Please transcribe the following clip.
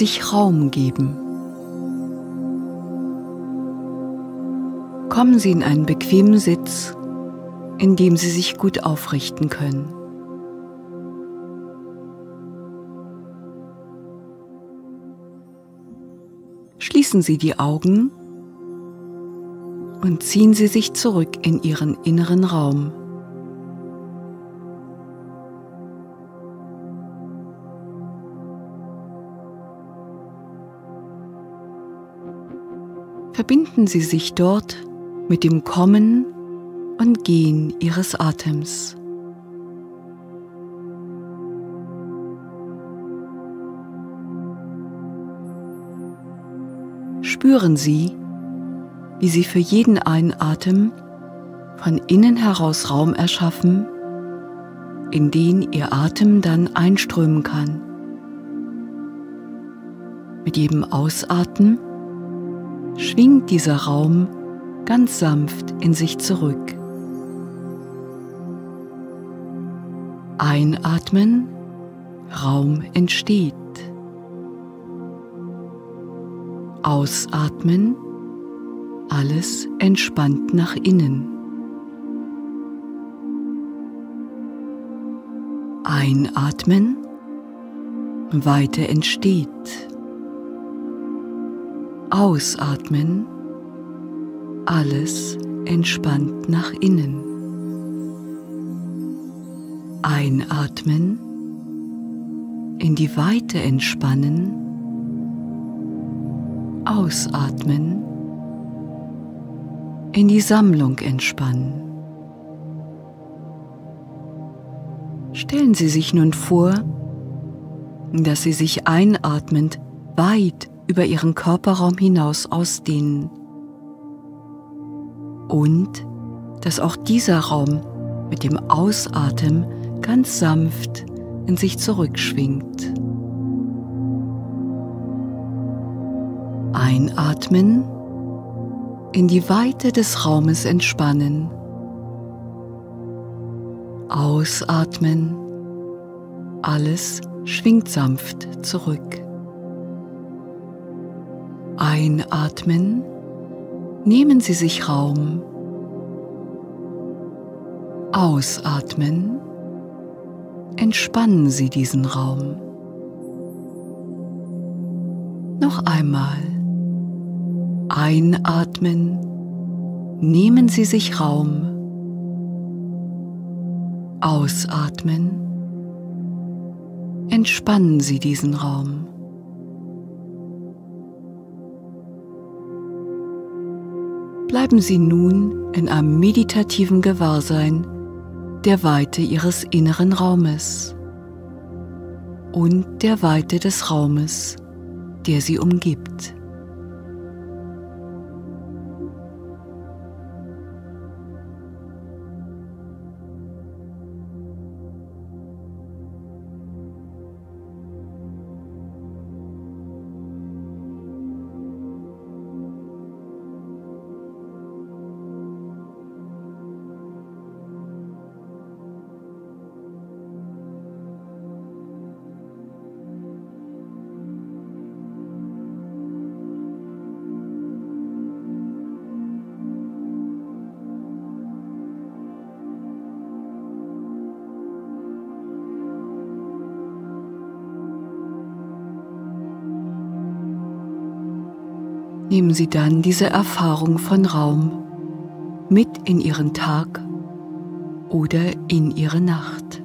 sich Raum geben. Kommen Sie in einen bequemen Sitz, in dem Sie sich gut aufrichten können. Schließen Sie die Augen und ziehen Sie sich zurück in Ihren inneren Raum. Verbinden Sie sich dort mit dem Kommen und Gehen Ihres Atems. Spüren Sie, wie Sie für jeden Einatmen von innen heraus Raum erschaffen, in den Ihr Atem dann einströmen kann. Mit jedem Ausatmen schwingt dieser Raum ganz sanft in sich zurück. Einatmen, Raum entsteht. Ausatmen, alles entspannt nach innen. Einatmen, Weite entsteht. Ausatmen, alles entspannt nach innen. Einatmen, in die Weite entspannen, ausatmen, in die Sammlung entspannen. Stellen Sie sich nun vor, dass Sie sich einatmend weit über Ihren Körperraum hinaus ausdehnen und dass auch dieser Raum mit dem Ausatmen ganz sanft in sich zurückschwingt. Einatmen, in die Weite des Raumes entspannen. Ausatmen, alles schwingt sanft zurück. Einatmen, nehmen Sie sich Raum. Ausatmen, entspannen Sie diesen Raum. Noch einmal. Einatmen, nehmen Sie sich Raum. Ausatmen, entspannen Sie diesen Raum. Bleiben Sie nun in einem meditativen Gewahrsein der Weite Ihres inneren Raumes und der Weite des Raumes, der Sie umgibt. Nehmen Sie dann diese Erfahrung von Raum mit in Ihren Tag oder in Ihre Nacht.